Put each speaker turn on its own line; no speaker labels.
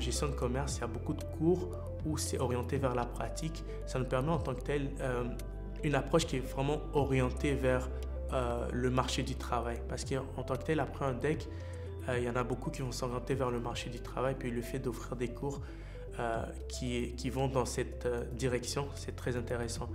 gestion de commerce, il y a beaucoup de cours où c'est orienté vers la pratique. Ça nous permet en tant que tel euh, une approche qui est vraiment orientée vers euh, le marché du travail. Parce qu'en tant que tel, après un deck, euh, il y en a beaucoup qui vont s'orienter vers le marché du travail. Puis le fait d'offrir des cours qui, qui, vont dans cette direction, c'est très intéressant.